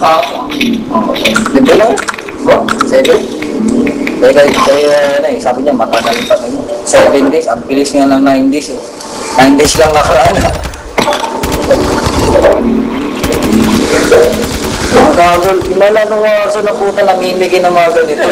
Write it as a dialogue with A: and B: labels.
A: Oo. Ganda lang. Seven. Kaya kaya kaya ano eh, sabi niya matagal pa rin. Seven days, ang bilis nga ng nine days eh. Nine days lang nakaraan. Ang gagawin, inala nung mga aso na puta namimigay ng mga ganito.